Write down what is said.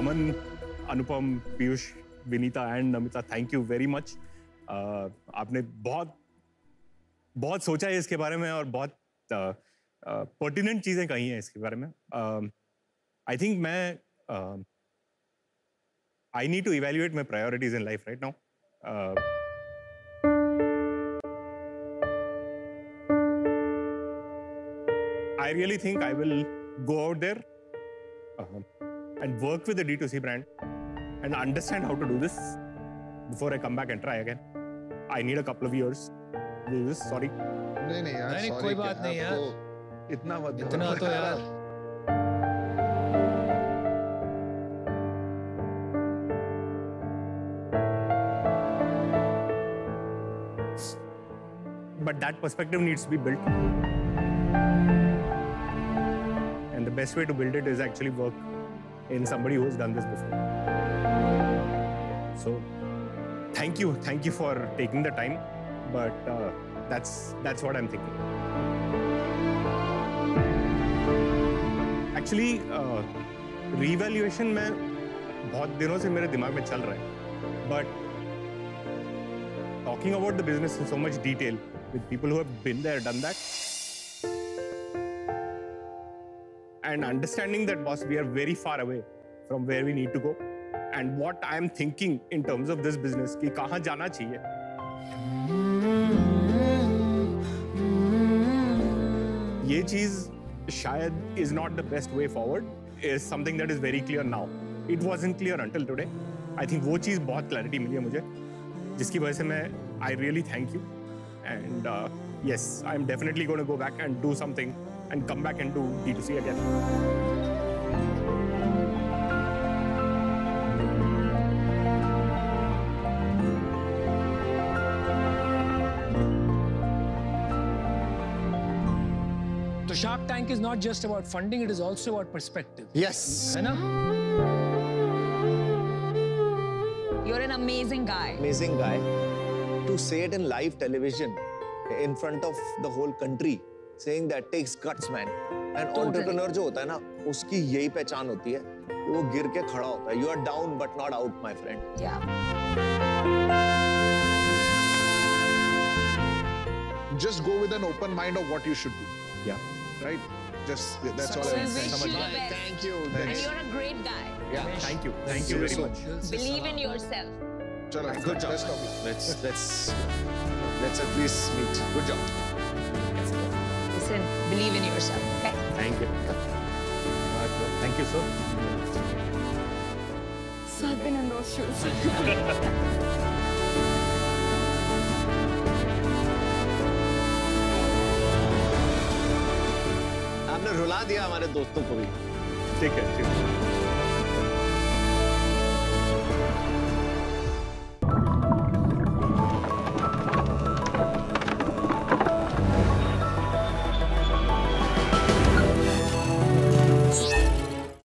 Aman Anupam Piyush Vinita and Namita thank you very much आपने बहुत बहुत सोचा है इसके बारे में और बहुत uh, uh, पर्टिनेंट चीज़ें कही हैं इसके बारे में। um, आई थिंक मैं I need to evaluate my priorities in life right now I really think I will go out there and work with the D2C brand and understand how to do this before I come back and try again. I need a couple of years to do this. Sorry. नहीं नहीं यार नहीं, sorry कोई कि बात नहीं यार। आपको इतना मत इतना बोलो तो यार But that perspective needs to be built. And the best way to build it is actually work in somebody who has done this before. So, thank you, thank you for taking the time. But uh, that's that's what I'm thinking. Actually, uh, revaluation में बहुत दिनों से मेरे दिमाग में चल रहा है. But talking about the business in so much detail with people who have been there, done that, And understanding that, boss, we are very far away from where we need to go. And what I'm thinking in terms of this business, कि कहाँ जाना चाहिए. ये चीज़ शायद is not the best way forward is something that is very clear now. It wasn't clear until today. I think वो चीज़ बहुत clarity मिली है मुझे जिसकी वजह से मैं I really thank you and uh, yes I'm definitely going to go back and do something and come back and do D2C again. So Shark Tank is not just about funding, it is also about perspective. Yes. Anna? You're an amazing guy. Amazing guy. To say it in live television, in front of the whole country, saying that takes guts man and entrepreneur जो होता है ना उसकी यही पहचान होती है कि वो गिर के खड़ा होता है you are down but not out my friend Yeah. Just go with an open mind of what you should do. Yeah. Right? Just that's all I wish you the best. thank you And you're a great guy. yeah Thank you. Thank you very so much. Believe in yourself. Chalo, good job let's let's let's at least meet good job Listen, believe in yourself, okay? Thank you. Thank you sir. So I've been in those shoes. आपने रुला दिया हमारे दोस्तों को भी ठीक है ठीक है